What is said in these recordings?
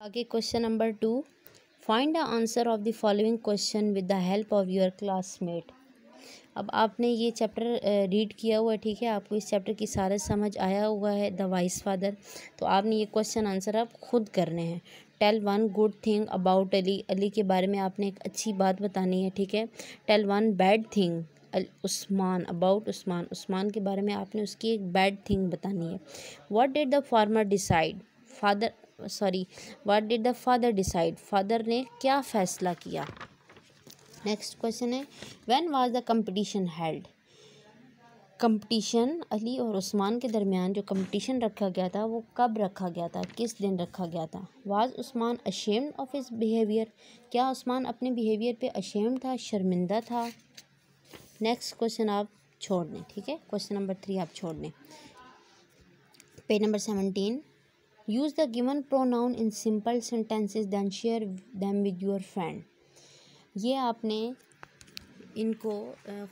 आगे question number two find the answer of the following question with the help of your classmate अब आपने ये chapter read किया हुआ है, ठीक है? आपको इस चैप्टर की सारे समझ आया हुआ है द वाइस फादर तो आपने ये क्वेश्चन आंसर आप खुद करने हैं. Tell one good thing about Ali Ali के बारे में आपने एक अच्छी बात बतानी है, ठीक है? Tell one bad thing Usman about Usman. Usman के बारे में आपने उसकी एक बैड थिंग बतानी है. What did the farmer decide father sorry what did the father decide father ने क्या फ़ैसला किया? नेक्स्ट क्वेश्चन है when was the competition held competition Ali और उस्मान के दरमियान जो कंपटीशन रखा गया था, वो कब रखा गया था? किस दिन रखा गया था? Was Usman ashamed of his behaviour क्या उस्मान अपने बिहेवियर पे अशेम्ड था, शर्मिंदा था? नेक्स्ट क्वेश्चन आप छोड़ दें, ठीक है? क्वेश्चन नंबर थ्री आप छोड़ दें। Page number seventeen use the given pronoun in simple sentences then share them with your friend ये आपने इनको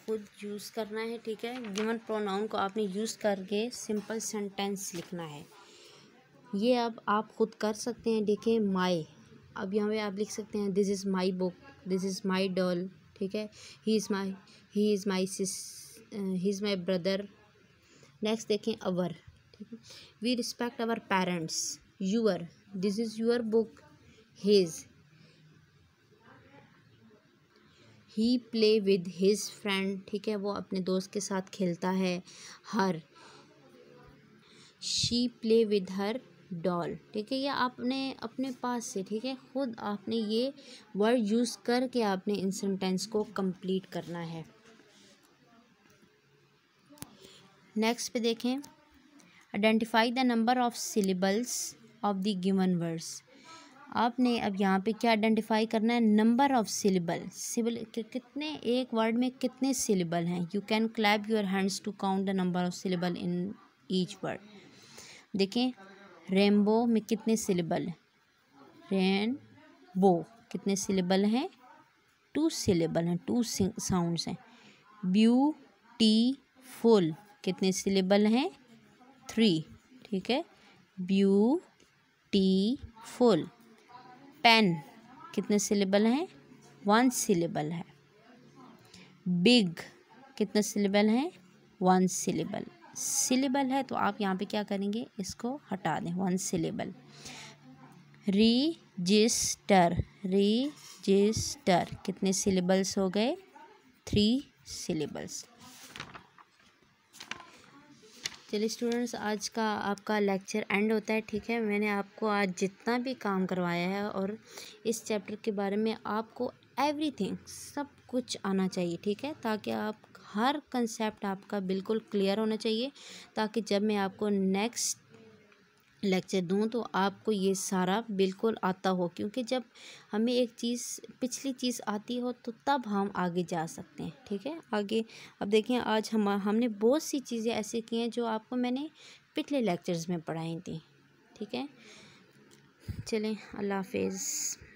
खुद यूज़ करना है, ठीक है? गिवन प्रोनाउन को आपने यूज़ करके सिंपल सेंटेंस लिखना है। ये अब आप खुद कर सकते हैं, देखें माई अब यहाँ पे आप लिख सकते हैं this is my book this is my doll ठीक है? He is my he is my sis he is my brother next देखें our we respect our parents your this is your book his he play with his friend ठीक है, वो अपने दोस्त के साथ खेलता है, her. She play with her doll ठीक है, ये आपने अपने पास से, ठीक है, खुद आपने ये वर्ड यूज़ करके आपने इन सेंटेंस को कंप्लीट करना है। नेक्स्ट पे देखें। Identify the number of syllables of the given words आपने अब यहाँ पे क्या आइडेंटिफाई करना है? नंबर ऑफ़ सिलेबल सिबल कितने, एक वर्ड में कितने सिलेबल हैं? You can clap your hands to count the number of syllable in each word देखें रेनबो में कितने सिलेबल रेन बो कितने सिलेबल हैं? टू सिलेबल हैं टू साउंड्स हैं. ब्यू टी फुल कितने सिलेबल हैं? थ्री ठीक है? ब्यू टी फुल पेन कितने सिलेबल हैं? वन सिलेबल है. बिग कितने सिलेबल हैं? वन सिलेबल सिलेबल है तो आप यहाँ पे क्या करेंगे? इसको हटा दें. वन सिलेबल रजिस्टर रजिस्टर कितने सिलेबल्स हो गए? थ्री सिलेबल्स चलिए स्टूडेंट्स, आज का आपका लेक्चर एंड होता है, ठीक है? मैंने आपको आज जितना भी काम करवाया है और इस चैप्टर के बारे में आपको एवरीथिंग, सब कुछ आना चाहिए, ठीक है? ताकि आप, हर कंसेप्ट आपका बिल्कुल क्लियर होना चाहिए, ताकि जब मैं आपको नेक्स्ट लेक्चर दूँ तो आपको ये सारा बिल्कुल आता हो, क्योंकि जब हमें एक चीज़, पिछली चीज़ आती हो तो तब हम आगे जा सकते हैं, ठीक है? आगे, अब देखें आज हम, हमने बहुत सी चीज़ें ऐसी की हैं, जो आपको मैंने पिछले लेक्चर्स में पढ़ाई थी, ठीक है? चलें, अल्लाह हाफिज़।